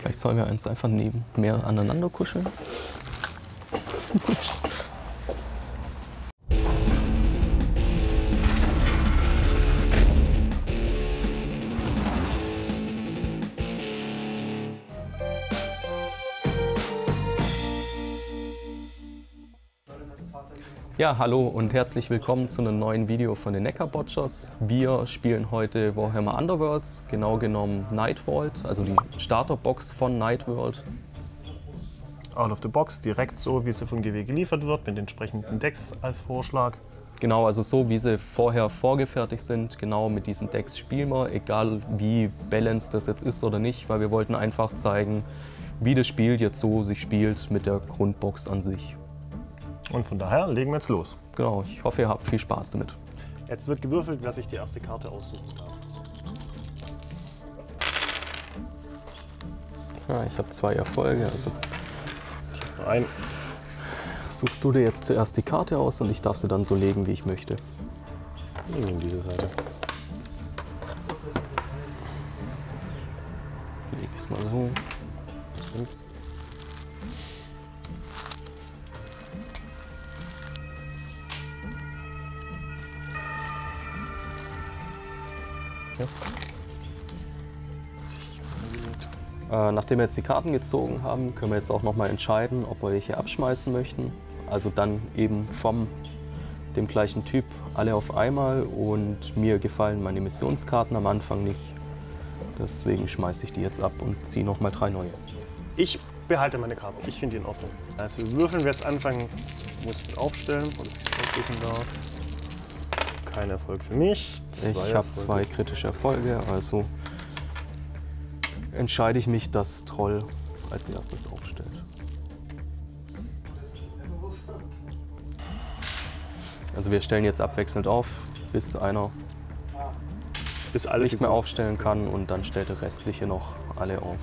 Vielleicht sollen wir uns einfach neben mehr aneinander kuscheln. Ja, hallo und herzlich willkommen zu einem neuen Video von den Neckar Botchers. Wir spielen heute Warhammer Underworlds, genau genommen Nightvault, also die Starterbox von Nightworld. Out of the box, direkt so, wie sie von GW geliefert wird, mit entsprechenden Decks als Vorschlag. Genau, also so wie sie vorher vorgefertigt sind, genau mit diesen Decks spielen wir, egal wie balanced das jetzt ist oder nicht, weil wir wollten einfach zeigen, wie das Spiel jetzt so sich spielt mit der Grundbox an sich. Und von daher legen wir jetzt los. Genau, ich hoffe, ihr habt viel Spaß damit. Jetzt wird gewürfelt, wer sich die erste Karte aussuchen darf. Ja, ich habe zwei Erfolge, also Ich habe nur einen. suchst du dir jetzt zuerst die Karte aus und ich darf sie dann so legen, wie ich möchte. Wir nehmen diese Seite. Leg ich es mal so. Äh, nachdem wir jetzt die Karten gezogen haben, können wir jetzt auch nochmal entscheiden, ob wir welche abschmeißen möchten. Also dann eben vom dem gleichen Typ alle auf einmal und mir gefallen meine Missionskarten am Anfang nicht. Deswegen schmeiße ich die jetzt ab und ziehe nochmal drei neue. Ich behalte meine Karte. Ich finde die in Ordnung. Also wir würfeln wir jetzt anfangen, muss ich aufstellen und ich aussuchen darf. Kein Erfolg für mich. Ich habe zwei kritische Erfolge, also entscheide ich mich, dass Troll als erstes aufstellt. Also wir stellen jetzt abwechselnd auf, bis einer Bis alle nicht mehr aufstellen kann und dann stellt der restliche noch alle auf.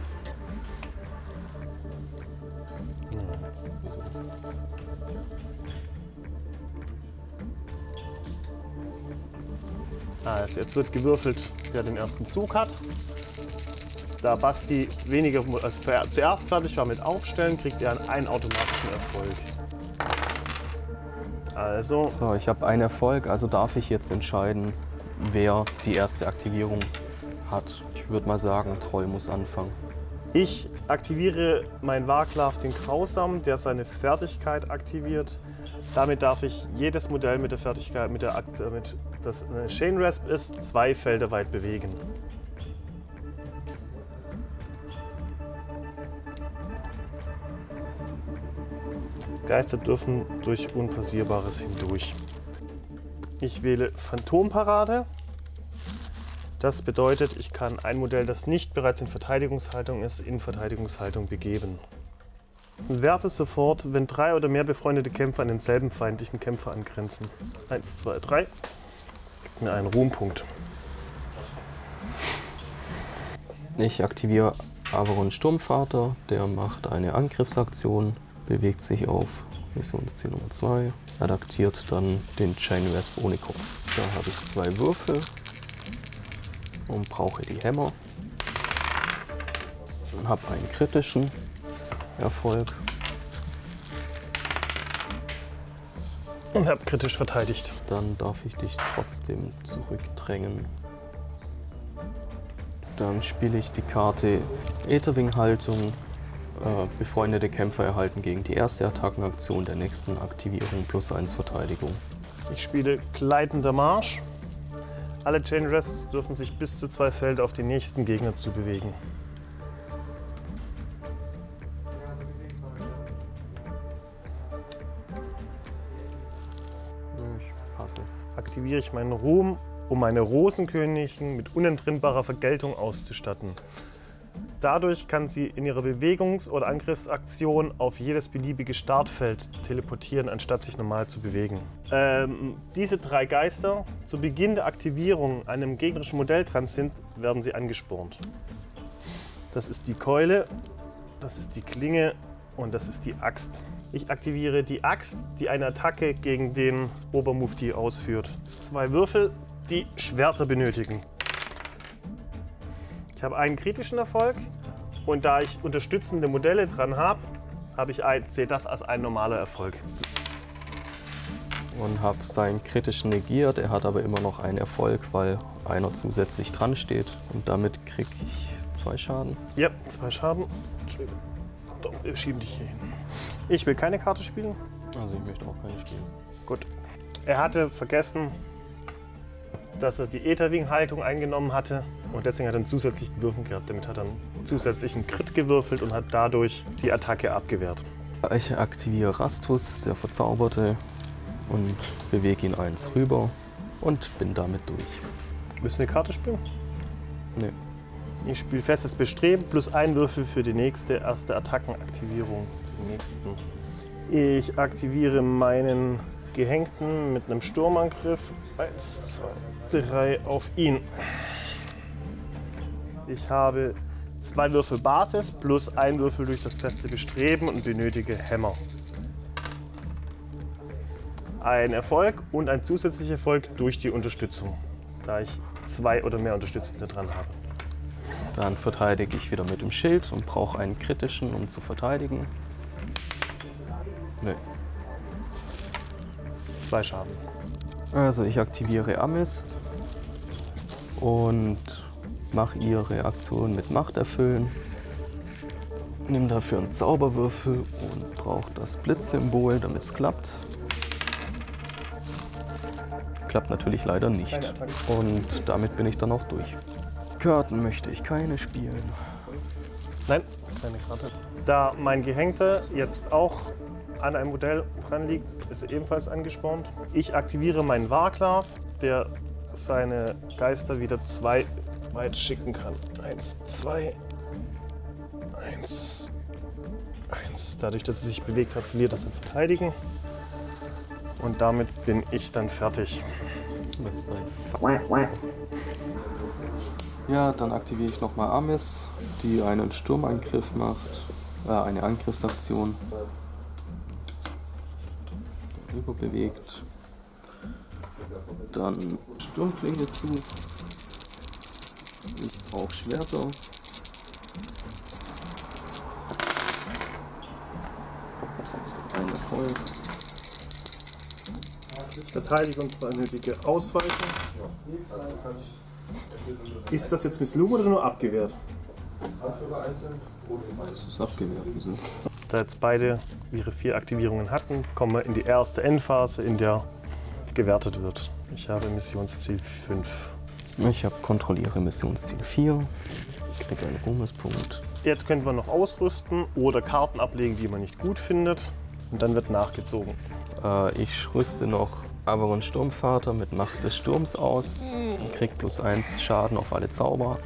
Also jetzt wird gewürfelt, wer den ersten Zug hat. Da Basti weniger, also zuerst fertig war mit Aufstellen, kriegt er einen automatischen Erfolg. Also, So, ich habe einen Erfolg, also darf ich jetzt entscheiden, wer die erste Aktivierung hat. Ich würde mal sagen, Troll muss anfangen. ich aktiviere meinen Warklav, den Grausam, der seine Fertigkeit aktiviert. Damit darf ich jedes Modell mit der Fertigkeit, mit der Akt, äh, mit das eine Chain Rasp ist, zwei Felder weit bewegen. Geister dürfen durch Unpassierbares hindurch. Ich wähle Phantomparade. Das bedeutet, ich kann ein Modell, das nicht bereits in Verteidigungshaltung ist, in Verteidigungshaltung begeben. Werte sofort, wenn drei oder mehr befreundete Kämpfer an denselben feindlichen Kämpfer angrenzen. Eins, zwei, drei. Gibt mir einen Ruhmpunkt. Ich aktiviere Averon Sturmvater, der macht eine Angriffsaktion, bewegt sich auf Missionsziel Nummer 2, adaptiert dann den Chain Rasp ohne Kopf. Da habe ich zwei Würfel und brauche die Hämmer. Und habe einen kritischen Erfolg. Und habe kritisch verteidigt. Dann darf ich dich trotzdem zurückdrängen. Dann spiele ich die Karte Ätherwing-Haltung. Äh, befreundete Kämpfer erhalten gegen die erste Attackenaktion der nächsten Aktivierung plus 1 Verteidigung. Ich spiele Gleitender Marsch. Alle Chain Rests dürfen sich bis zu zwei Felder auf den nächsten Gegner zu bewegen. Ich passe. aktiviere ich meinen Ruhm, um meine Rosenkönigin mit unentrinnbarer Vergeltung auszustatten. Dadurch kann sie in ihrer Bewegungs- oder Angriffsaktion auf jedes beliebige Startfeld teleportieren, anstatt sich normal zu bewegen. Ähm, diese drei Geister, zu Beginn der Aktivierung an einem gegnerischen Modell dran sind, werden sie angespornt. Das ist die Keule, das ist die Klinge und das ist die Axt. Ich aktiviere die Axt, die eine Attacke gegen den Obermufti ausführt. Zwei Würfel, die Schwerter benötigen. Ich habe einen kritischen Erfolg Und da ich unterstützende Modelle dran habe, habe ich ein, sehe das als ein normaler Erfolg. Und habe seinen kritischen negiert. Er hat aber immer noch einen Erfolg, weil einer zusätzlich dran steht. Und damit kriege ich zwei Schaden. Ja, zwei Schaden. Entschuldigung. Doch, wir schieben dich hier hin. Ich will keine Karte spielen. Also ich möchte auch keine spielen. Gut. Er hatte vergessen, dass er die Etherwing-Haltung eingenommen hatte und deswegen hat er einen zusätzlichen Würfel gehabt. Damit hat er einen zusätzlichen Crit gewürfelt und hat dadurch die Attacke abgewehrt. Ich aktiviere Rastus, der Verzauberte, und bewege ihn eins rüber und bin damit durch. Müssen wir eine Karte spielen? Nee. Ich spiele festes Bestreben plus ein Würfel für die nächste erste Attackenaktivierung. Zum nächsten. Ich aktiviere meinen Gehängten mit einem Sturmangriff. Eins, zwei, drei auf ihn. Ich habe zwei Würfel Basis plus ein Würfel durch das feste Bestreben und benötige Hämmer. Ein Erfolg und ein zusätzlicher Erfolg durch die Unterstützung, da ich zwei oder mehr Unterstützende dran habe. Dann verteidige ich wieder mit dem Schild und brauche einen kritischen, um zu verteidigen. Nee. Zwei Schaden. Also ich aktiviere Amist und mache ihre Aktion mit Macht erfüllen. Nimm dafür einen Zauberwürfel und brauche das Blitzsymbol, damit es klappt. Klappt natürlich leider nicht. Und damit bin ich dann auch durch. Karten möchte ich keine spielen. Nein, keine Karte. Da mein Gehängter jetzt auch an einem Modell dran liegt, ist er ebenfalls angespornt. Ich aktiviere meinen Warklav, der seine Geister wieder zwei weit schicken kann. Eins, zwei, eins, eins. Dadurch, dass er sich bewegt hat, verliert er sein Verteidigen. Und damit bin ich dann fertig. Das ist ein ja, dann aktiviere ich nochmal Amis, die einen Sturmangriff macht, äh, eine Angriffsaktion. Rüber bewegt. Dann Sturmklinge zu. Ich brauche Schwerter. Ein Erfolg. Verteidigungsnötige Ausweichen. Ist das jetzt misslungen oder nur abgewehrt? Das ist abgewehrt. Da jetzt beide ihre vier Aktivierungen hatten, kommen wir in die erste Endphase, in der gewertet wird. Ich habe Missionsziel 5. Ich habe kontrolliere Missionsziel 4. Kriege einen Ruhmespunkt. Jetzt könnte man noch ausrüsten oder Karten ablegen, die man nicht gut findet. Und dann wird nachgezogen. Äh, ich rüste noch Avaron Sturmvater mit Macht des Sturms aus. Kriegt plus 1 Schaden auf alle Zauber.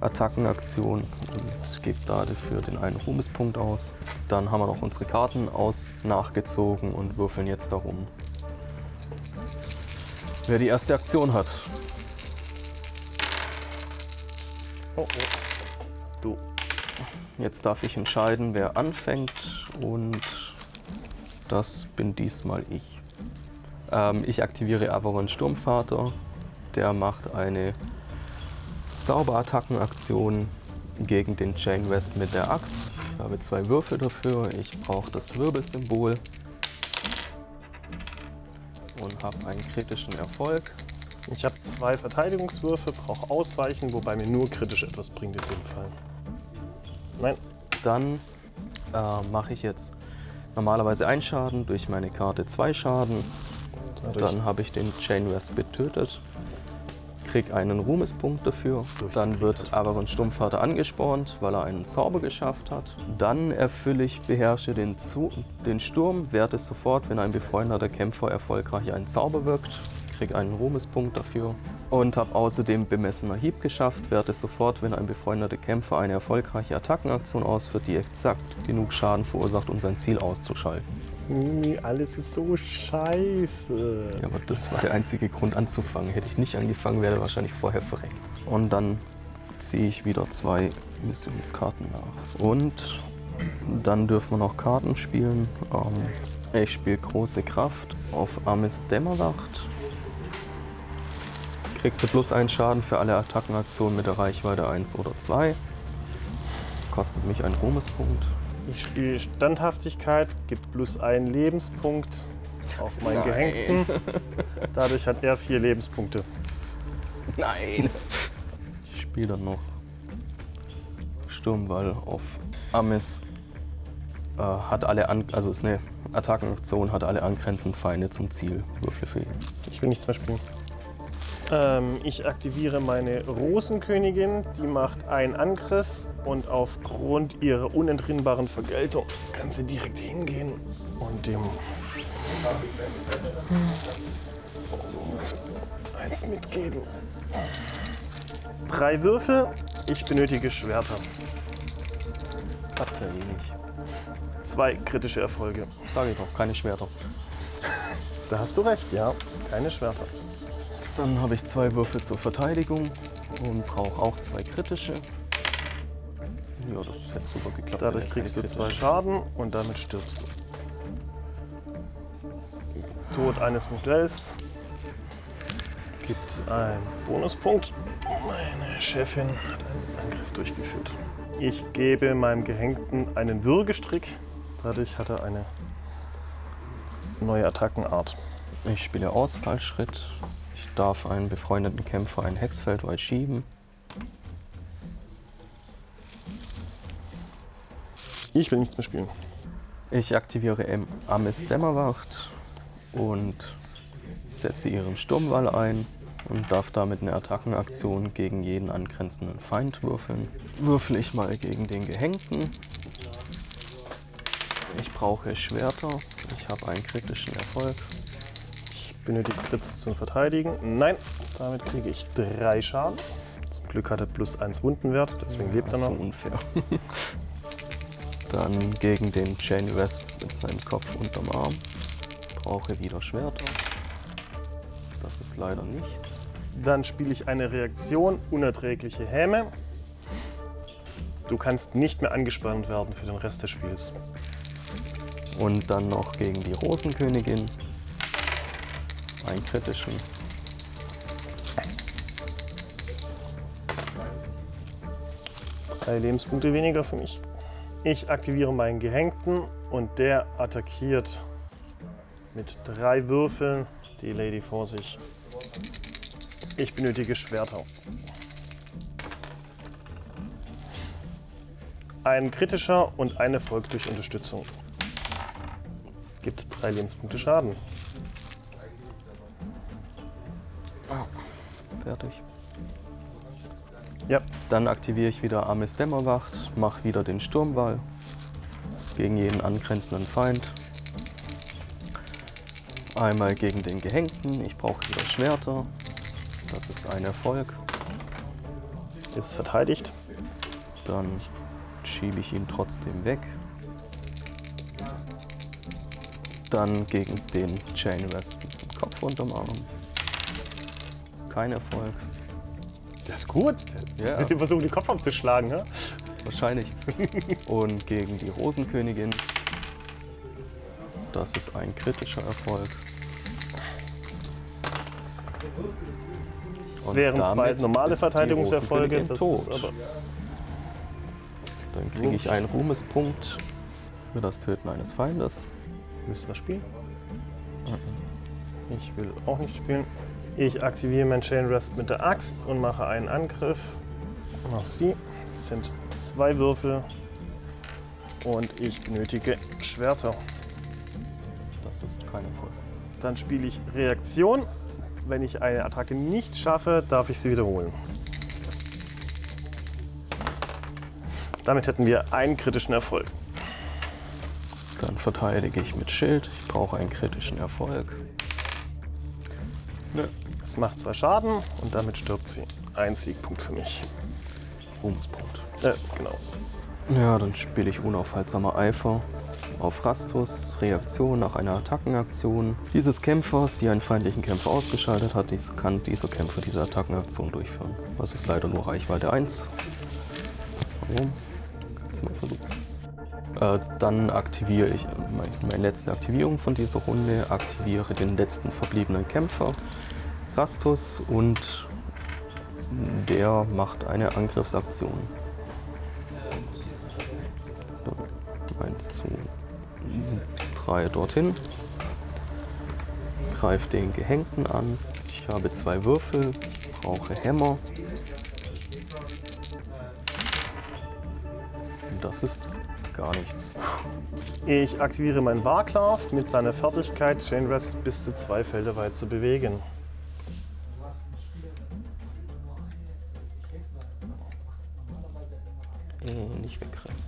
Attackenaktion und gebe dafür den einen Ruhmespunkt aus. Dann haben wir noch unsere Karten aus nachgezogen und würfeln jetzt darum. Wer die erste Aktion hat. Oh, oh. Du. Jetzt darf ich entscheiden, wer anfängt und das bin diesmal ich. Ähm, ich aktiviere Avaron Sturmvater. Der macht eine Zauberattackenaktion gegen den Chain West mit der Axt. Ich habe zwei Würfel dafür. Ich brauche das Wirbelsymbol und habe einen kritischen Erfolg. Ich habe zwei Verteidigungswürfe, brauche Ausweichen, wobei mir nur kritisch etwas bringt in dem Fall. Nein, Dann äh, mache ich jetzt normalerweise einen Schaden, durch meine Karte zwei Schaden. dadurch. Dann habe ich den Chain West getötet, krieg einen Ruhmespunkt dafür. Dann wird. Avaron Stummvater angespornt, weil er einen Zauber geschafft hat. Dann erfülle ich Beherrsche den, Zu den Sturm, werte sofort, wenn ein befreundeter Kämpfer erfolgreich einen Zauber wirkt. Krieg einen Ruhmespunkt dafür. Und habe außerdem Bemessener Hieb geschafft, werte sofort, wenn ein befreundeter Kämpfer eine erfolgreiche Attackenaktion ausführt, die exakt genug Schaden verursacht, um sein Ziel auszuschalten. Alles ist so scheiße. Ja, aber das war der einzige Grund anzufangen. Hätte ich nicht angefangen, wäre wahrscheinlich vorher verreckt. Und dann ziehe ich wieder zwei Missionskarten nach. Und dann dürfen wir noch Karten spielen. Ähm, ich spiele große Kraft auf Amis Dämmerwacht. Kriegst du plus einen Schaden für alle Attackenaktionen mit der Reichweite 1 oder 2. kostet mich einen Ruhmespunkt. Ich spiele Standhaftigkeit, gibt plus einen Lebenspunkt auf meinen Nein. Gehängten. Dadurch hat er vier Lebenspunkte. Nein. Ich spiele dann noch Sturmwall auf Amis. Äh, hat alle an also ist eine Attackenaktion, hat alle angrenzenden Feinde zum Ziel. Würfel für ihn. Ich will nichts mehr spielen. Ähm, ich aktiviere meine Rosenkönigin. Die macht einen Angriff und aufgrund ihrer unentrinnbaren Vergeltung kann sie direkt hingehen und dem eins mitgeben. Drei Würfel. Ich benötige Schwerter. Habt ihr wenig. Zwei kritische Erfolge. Sage ich doch, keine Schwerter. Da hast du recht, ja. Keine Schwerter. Dann habe ich zwei Würfel zur Verteidigung und brauche auch zwei kritische. Ja, das hätte super geklappt. Dadurch kriegst du zwei Schaden und damit stirbst du. Tod eines Modells gibt einen Bonuspunkt. Meine Chefin hat einen Angriff durchgeführt. Ich gebe meinem Gehängten einen Würgestrick. Dadurch hat er eine neue Attackenart. Ich spiele Ausfallschritt. Darf einen befreundeten Kämpfer ein Hexfeld weit schieben. Ich will nichts mehr spielen. Ich aktiviere M- Amis Dämmerwacht und setze ihren Sturmwall ein und darf damit eine Attackenaktion gegen jeden angrenzenden Feind würfeln. Würfel ich mal gegen den Gehängten. Ich brauche Schwerter. Ich habe einen kritischen Erfolg. Ich benötige Crits zum Verteidigen. Nein, damit kriege ich drei Schaden. Zum Glück hat er plus eins Wundenwert, deswegen lebt er so noch. unfair. Dann gegen den Jane West mit seinem Kopf unterm Arm. Brauche wieder Schwerter. Das ist leider nichts. Dann spiele ich eine Reaktion, unerträgliche Häme. Du kannst nicht mehr angespannt werden für den Rest des Spiels. Und dann noch gegen die Rosenkönigin. Einen kritischen. Drei Lebenspunkte weniger für mich. Ich aktiviere meinen Gehängten und der attackiert mit drei Würfeln die Lady vor sich. Ich benötige Schwerter. Ein kritischer und ein Erfolg durch Unterstützung. Gibt drei Lebenspunkte Schaden. Ja, Dann aktiviere ich wieder Amis Dämmerwacht, mache wieder den Sturmwall gegen jeden angrenzenden Feind. Einmal gegen den Gehängten, ich brauche wieder Schwerter. Das ist ein Erfolg. ist verteidigt. Dann schiebe ich ihn trotzdem weg. Dann gegen den Chain dem Kopf unterm Arm. Kein Erfolg. Das ist gut. Ja. Bisschen versuchen, den Kopf aufzuschlagen. Ne? Wahrscheinlich. Und gegen die Rosenkönigin. Das ist ein kritischer Erfolg. Das wären zwei normale Verteidigungserfolge. Das tot. ist aber Dann kriege ich einen Ruhmespunkt für das Töten eines Feindes. Müssen wir spielen? Ich will auch nicht spielen. Ich aktiviere mein Chain Rest mit der Axt und mache einen Angriff auf sie. Es sind zwei Würfel und ich benötige Schwerter. Das ist kein Erfolg. Dann spiele ich Reaktion. Wenn ich eine Attacke nicht schaffe, darf ich sie wiederholen. Damit hätten wir einen kritischen Erfolg. Dann verteidige ich mit Schild. Ich brauche einen kritischen Erfolg. Nö. Es macht zwei Schaden und damit stirbt sie. Ein Siegpunkt für mich. Ruhmespunkt. Äh, genau. Ja, dann spiele ich unaufhaltsamer Eifer auf Rastus. Reaktion nach einer Attackenaktion dieses Kämpfers, die einen feindlichen Kämpfer ausgeschaltet hat, dies, kann dieser Kämpfer diese Attackenaktion durchführen. Das ist leider nur Reichweite 1. Warum? Kannst du mal versuchen. Äh, dann aktiviere ich meine, letzte Aktivierung von dieser Runde, aktiviere den letzten verbliebenen Kämpfer, Rastus, und der macht eine Angriffsaktion. 1 zu 3 dorthin. Greife den Gehängten an. Ich habe zwei Würfel, brauche Hämmer. Das ist gar nichts. Ich aktiviere meinen Warklav mit seiner Fertigkeit, Chain Rest bis zu zwei Felder weit zu bewegen. Äh, nicht wegrennen.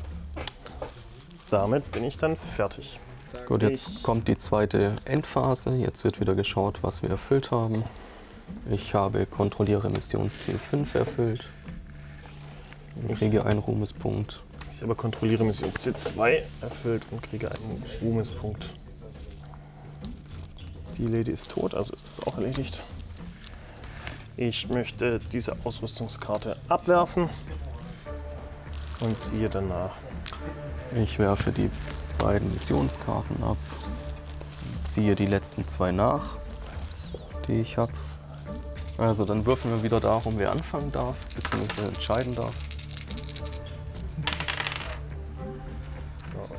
Damit bin ich dann fertig. Gut, jetzt kommt die zweite Endphase. Jetzt wird wieder geschaut, was wir erfüllt haben. Ich habe Kontrolliere Missionsziel 5 erfüllt. Ich kriege einen Ruhmespunkt. Ich aber kontrolliere Missionsziel 2 erfüllt und kriege einen Ruhmespunkt. Die Lady ist tot, also ist das auch erledigt. Ich möchte diese Ausrüstungskarte abwerfen und ziehe danach. Ich werfe die beiden Missionskarten ab. Ziehe die letzten zwei nach, die ich habe. Also dann würfeln wir wieder darum, wer anfangen darf, beziehungsweise entscheiden darf.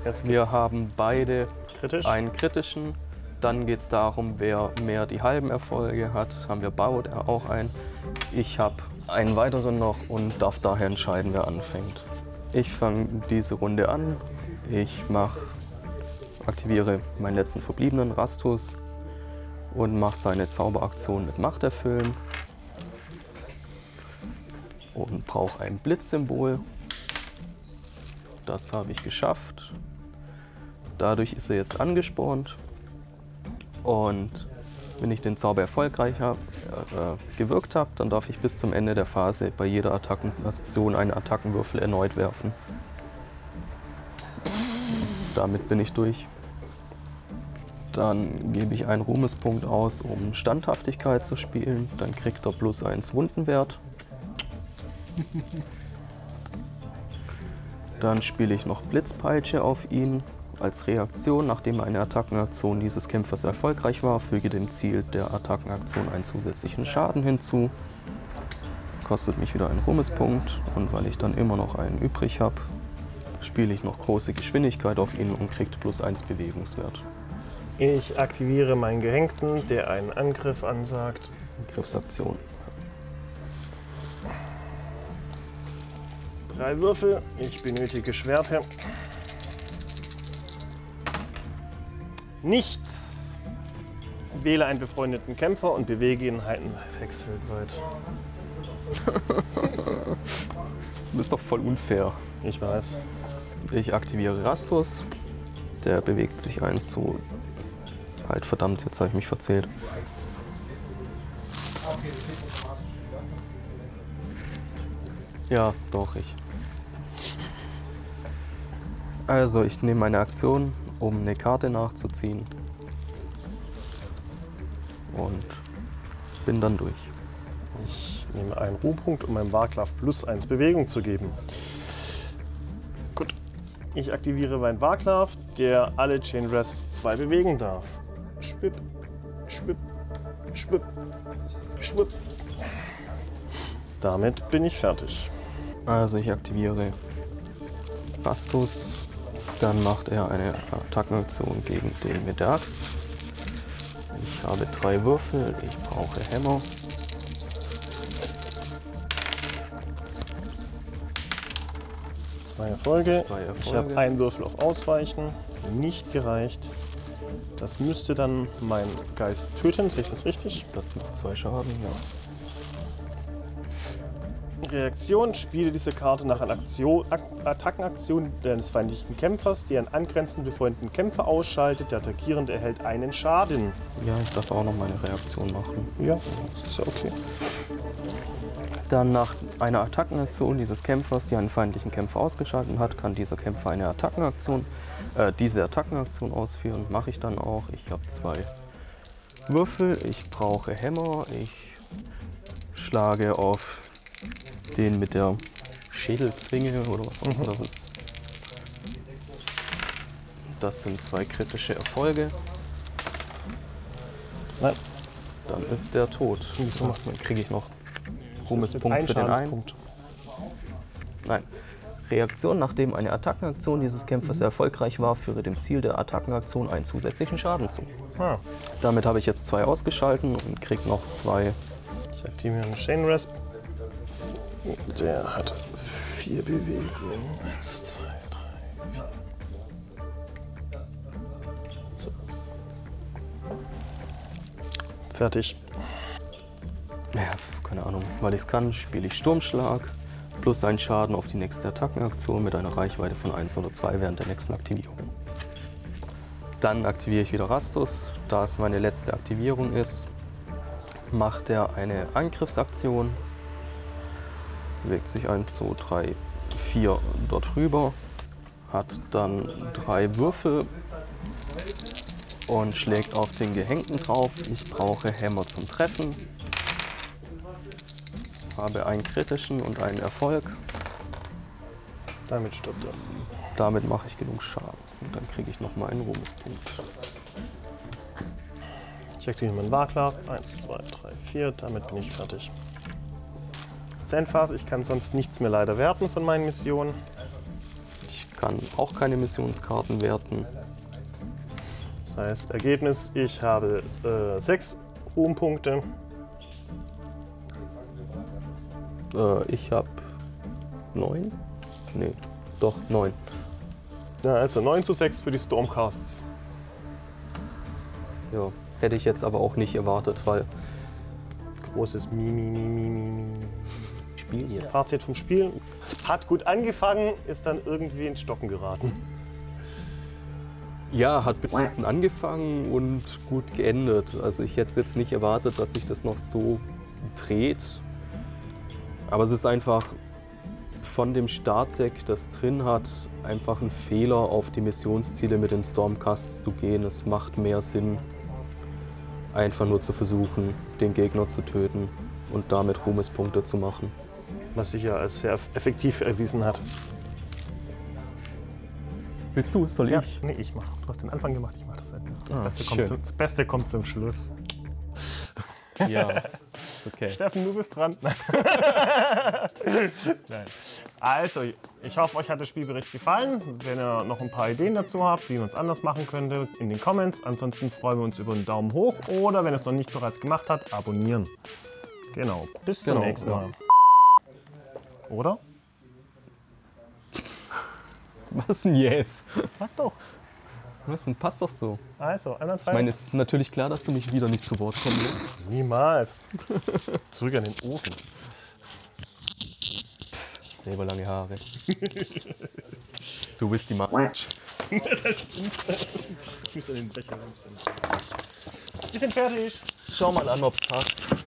Jetzt Wir haben beide kritisch. einen kritischen. Dann geht es darum, wer mehr die halben Erfolge hat. Haben wir Bauer auch einen. Ich habe einen weiteren noch und darf daher entscheiden, wer anfängt. Ich fange diese Runde an. Ich mach, aktiviere meinen letzten verbliebenen Rastus und mache seine Zauberaktion mit Macht erfüllen. Und brauche ein Blitzsymbol. Das habe ich geschafft. Dadurch ist er jetzt angespornt. Und wenn ich den Zauber erfolgreich hab, äh, gewirkt habe, dann darf ich bis zum Ende der Phase bei jeder Attackenaktion einen Attackenwürfel erneut werfen. Damit bin ich durch. Dann gebe ich einen Ruhmespunkt aus, um Standhaftigkeit zu spielen. Dann kriegt er plus 1 Wundenwert. Dann spiele ich noch Blitzpeitsche auf ihn. Als Reaktion, nachdem eine Attackenaktion dieses Kämpfers erfolgreich war, füge dem Ziel der Attackenaktion einen zusätzlichen Schaden hinzu. Kostet mich wieder einen Ruhmespunkt und weil ich dann immer noch einen übrig habe, spiele ich noch große Geschwindigkeit auf ihn und kriegt plus 1 Bewegungswert. Ich aktiviere meinen Gehängten, der einen Angriff ansagt. Griffsaktion. Drei Würfel. Ich benötige Schwerte. Nichts. Wähle einen befreundeten Kämpfer und bewege ihn halt ein Hexfeld weit. Das ist doch voll unfair. Ich weiß. Ich aktiviere Rastus. Der bewegt sich eins zu. Halt verdammt, jetzt habe ich mich verzählt. Ja, doch, ich. Also, ich nehme meine Aktion, um eine Karte nachzuziehen. Und bin dann durch. Ich nehme einen Ruhpunkt, um meinem Warklav plus 1 Bewegung zu geben. Gut. Ich aktiviere meinen Warklav, der alle Chain Rasps 2 bewegen darf. Schwipp, schwipp, schwipp, schwipp. Damit bin ich fertig. Also ich aktiviere Rastus. Dann macht er eine Attackenaktion gegen den mit der Axt. Ich habe drei Würfel. Ich brauche Hämmer. Zwei Erfolge. Zwei Erfolge. Ich habe einen Würfel auf Ausweichen. Nicht gereicht. Das müsste dann mein Geist töten. Sehe ich das richtig? Das macht zwei Schaden, ja. Reaktion. Spiele diese Karte nach einer Aktion, Ak Attackenaktion deines feindlichen Kämpfers, die einen angrenzenden befreundeten Kämpfer ausschaltet. Der Attackierende erhält einen Schaden. Ja, ich darf auch noch meine Reaktion machen. Ja, das ist ja okay. Dann nach einer Attackenaktion dieses Kämpfers, die einen feindlichen Kämpfer ausgeschaltet hat, kann dieser Kämpfer eine Attackenaktion, äh, diese Attackenaktion ausführen. Mache ich dann auch. Ich habe zwei Würfel. Ich brauche Hämmer. Ich schlage auf den mit der Schädelzwinge oder was auch immer das ist. Das sind zwei kritische Erfolge. Nein, Dann ist der tot. Wieso? Dann kriege ich noch Ruhmespunkt für den einen. Nein. Reaktion, nachdem eine Attackenaktion dieses Kämpfers erfolgreich war, führe dem Ziel der Attackenaktion einen zusätzlichen Schaden zu. Ah, Damit habe ich jetzt zwei ausgeschalten und kriege noch zwei. ich aktiviere einen Chain Rasp. Der hat vier Bewegungen. Eins, zwei, drei, vier. So. Fertig. Ja, keine Ahnung, weil ich es kann, spiele ich Sturmschlag plus einen Schaden auf die nächste Attackenaktion mit einer Reichweite von 1 oder 2 während der nächsten Aktivierung. Dann aktiviere ich wieder Rastus. Da es meine letzte Aktivierung ist, macht er eine Angriffsaktion. Bewegt sich 1, 2, 3, 4 dort rüber. Hat dann drei Würfel und schlägt auf den Gehängten drauf. Ich brauche Hämmer zum Treffen. Habe einen kritischen und einen Erfolg. Damit stirbt er. Damit mache ich genug Schaden. Und dann kriege ich nochmal einen Ruhmespunkt. Ich aktiviere meinen Warklav. Eins, zwei, drei, vier. Damit bin ich fertig. Zenfas, ich kann sonst nichts mehr leider werten von meinen Missionen. Ich kann auch keine Missionskarten werten. Das heißt, Ergebnis, ich habe äh, sechs Ruhmpunkte. Äh, ich habe neun? Nee, doch neun. Ja, also 9 zu 6 für die Stormcasts. Ja, hätte ich jetzt aber auch nicht erwartet, weil Großes Mi, Mi, Mi, Mi, Mi, Mi. Spiel jetzt. Fazit vom Spiel. Hat gut angefangen, ist dann irgendwie ins Stocken geraten. Ja, hat beschissen angefangen und gut geendet. Also ich hätte es jetzt nicht erwartet, dass sich das noch so dreht. Aber es ist einfach von dem Startdeck, das drin hat, einfach ein Fehler, auf die Missionsziele mit den Stormcasts zu gehen. Es macht mehr Sinn, einfach nur zu versuchen, den Gegner zu töten und damit Ruhmespunkte zu machen. Was sich ja als sehr effektiv erwiesen hat. Willst du? Soll Ja, nee, ich mach. Du hast den Anfang gemacht, ich mach das Ende. Das, Ah, Beste, kommt zum, das Beste kommt zum Schluss. Ja. Okay. Steffen, du bist dran. Nein. Also, ich hoffe, euch hat der Spielbericht gefallen. Wenn ihr noch ein paar Ideen dazu habt, wie ihr uns anders machen könnte, in den Comments. Ansonsten freuen wir uns über einen Daumen hoch oder, wenn ihr es noch nicht bereits gemacht habt, abonnieren. Genau. Bis zum Genau, nächsten ja. Oder? Was denn jetzt? Sag doch. Was denn? Passt doch so. Also, einwandfrei. Ich meine, es ist natürlich klar, dass du mich wieder nicht zu Wort kommen lässt. Niemals. Zurück an den Ofen. Selber lange Haare. Du bist die Match. Ich muss an den Becher. bisschen- Wir sind fertig. Schau mal an, ob's passt.